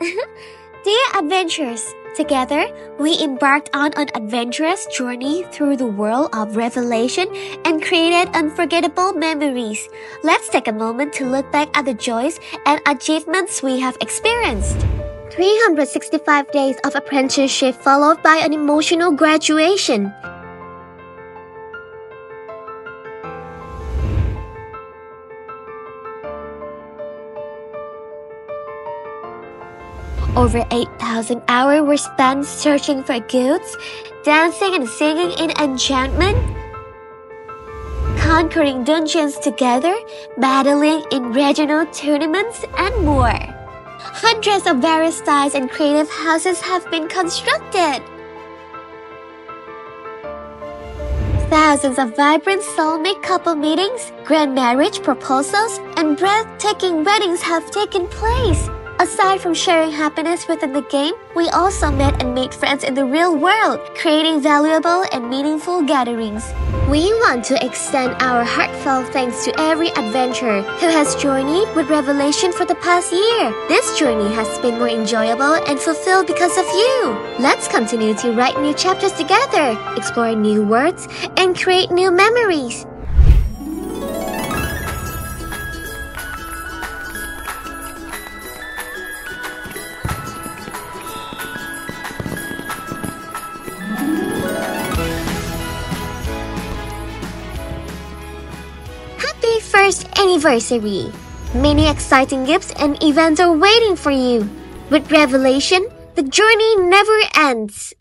Dear adventurers, together we embarked on an adventurous journey through the world of revelation and created unforgettable memories. Let's take a moment to look back at the joys and achievements we have experienced. 365 days of apprenticeship followed by an emotional graduation. Over 8,000 hours were spent searching for goods, dancing and singing in enchantment, conquering dungeons together, battling in regional tournaments, and more. Hundreds of various styles and creative houses have been constructed. Thousands of vibrant soulmate couple meetings, grand marriage proposals, and breathtaking weddings have taken place. Aside from sharing happiness within the game, we also met and made friends in the real world, creating valuable and meaningful gatherings. We want to extend our heartfelt thanks to every adventurer who has journeyed with Revelation for the past year. This journey has been more enjoyable and fulfilled because of you. Let's continue to write new chapters together, explore new worlds, and create new memories. First anniversary! Many exciting gifts and events are waiting for you. With Revelation, the journey never ends.